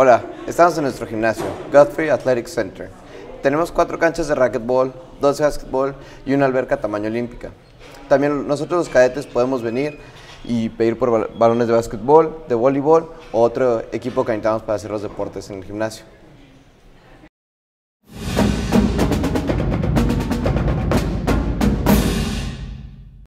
Hola, estamos en nuestro gimnasio, Godfrey Athletic Center. Tenemos cuatro canchas de racquetball, dos de básquetbol y una alberca tamaño olímpica. También nosotros los cadetes podemos venir y pedir por balones de básquetbol, de voleibol o otro equipo que necesitamos para hacer los deportes en el gimnasio.